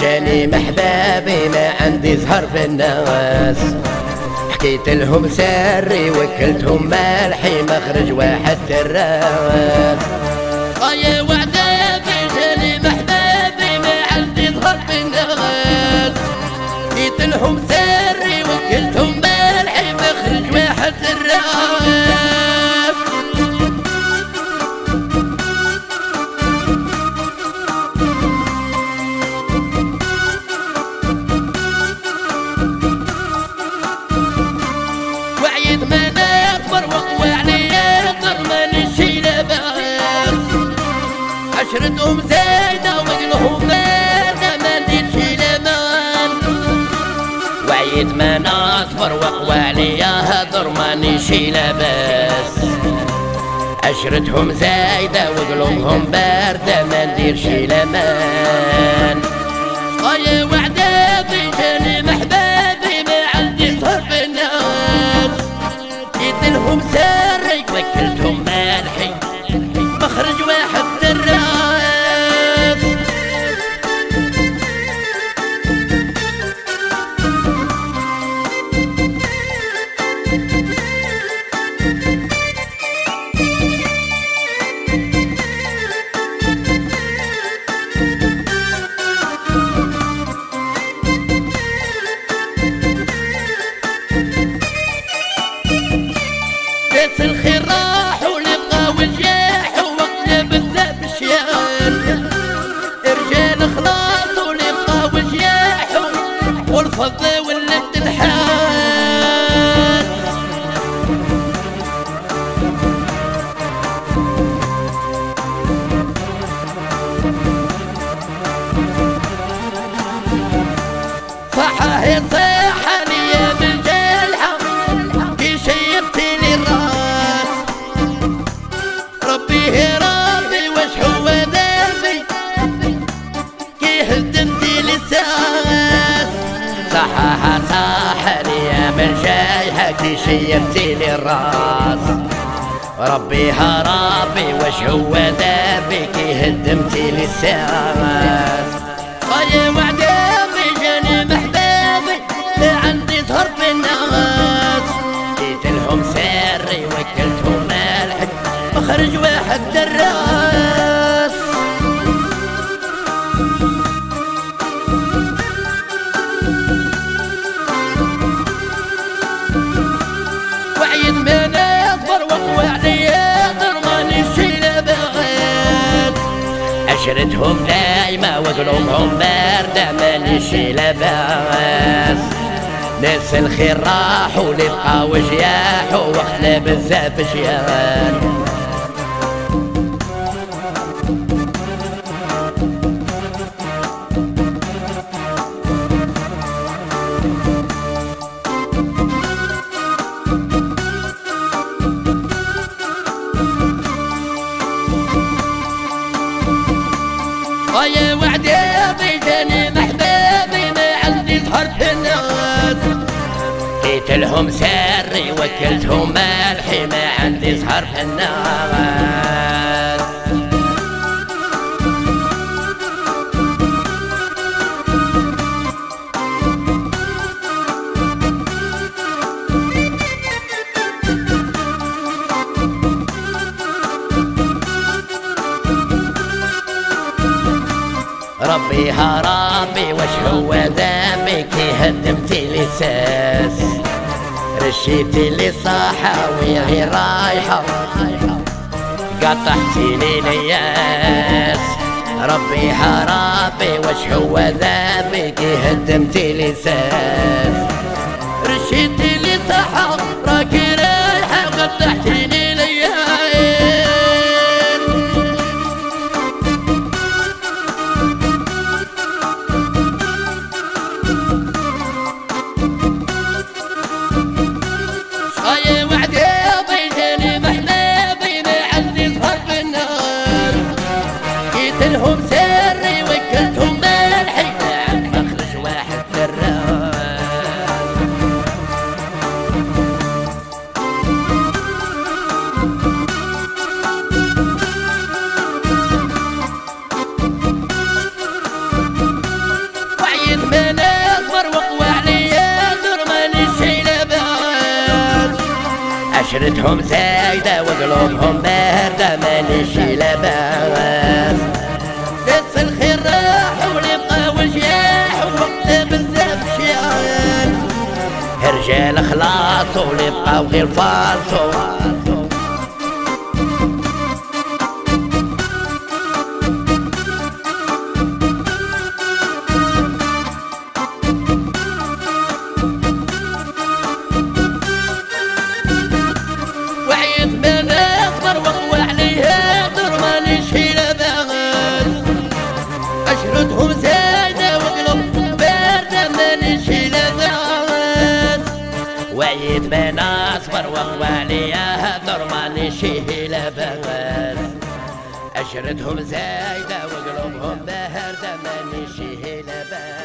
جاني محبابي ما عندي زهر في الناس حكيت لهم سري وكلتهم مالحي مخرج واحد الراس يا وعدابي جاني محبابي ما عندي ظهر في الناس حكيت لهم سري عشرتهم زايدة وقلهم ماذا ما ندير شيلة مان وعيد ما نصبر وأقوى عليا هضر ماني لاباس عشرتهم زايدة وقلوبهم باردة ما ندير شي لمان كاس الخير راح ولقى وجاح وقتنا بزاف شيان رجال خلاص ولقى وجاح والفضة ولت الحال صحة هي كي شيبتي لي الراس. ربي ربي واش هو دابي كي هدمتي لي الساس يا وعدابي جاني محبابي لا عندي ظهر في الناس جيت لهم سري وكلتهم مالحي مخرج واحد دراس عشرتهم دايمة وقلوبهم باردة ماني شي لباس ناس الخير راحوا لبقى وجياحوا وإحنا بزاف جيان يا وعدابي جاني محبابي ما عندي ظهر في الناس. جيت لهم سري وكلتهم مالحي ما عندي زهر في الناس. ربي هربي واش هو ذنبي كي هدمتي لي ساس رشيتي لي صاحة وهي رايحة. قطعتي لي لياس ربي هربي واش هو ذنبي كي هدمتي لي ساس رشيتي لي صحة راكي رايحة قطعتيني ليالي لهم سري وكلتهم ملحي عم اخرج واحد برا وعيت ملحي عشرتهم زايدة وقلوبهم باردة مانيش لاباس رجال خلاص واللي بقاو غير فالصو وعيت بين اصفر وقوى عليها هدر ماني شيلة بغاز عشرتهم زايدة وقلوبهم باردة ماني شيلة بغاز